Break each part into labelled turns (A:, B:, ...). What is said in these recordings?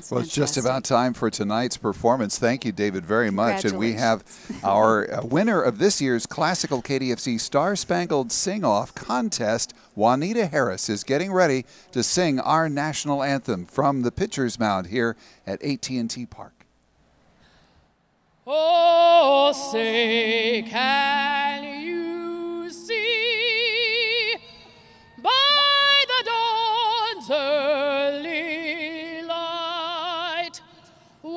A: It's
B: well, it's just about time for tonight's performance. Thank you, David, very much. And we have our uh, winner of this year's Classical KDFC Star Spangled Sing Off contest. Juanita Harris is getting ready to sing our national anthem from the pitcher's mound here at AT&T Park.
C: Oh, say, can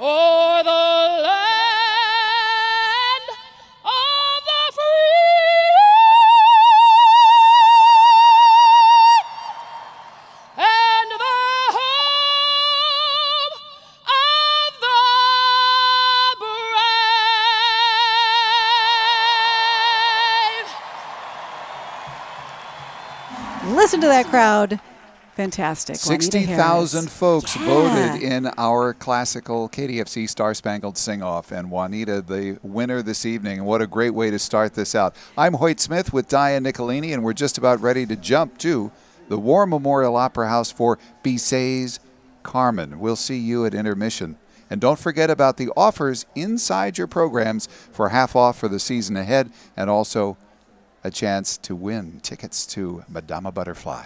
C: of the brave.
A: Listen to that crowd. Fantastic. Juanita
B: 60,000 folks
A: Yeah.
B: voted in our classical KDFC Star Spangled Sing Off, and Juanita, the winner this evening. And what a great way to start this out. I'm Hoyt Smith with Diane Nicolini, and we're just about ready to jump to the War Memorial Opera House for Bizet's Carmen. We'll see you at intermission. And don't forget about the offers inside your programs for half off for the season ahead, and also a chance to win tickets to Madama Butterfly.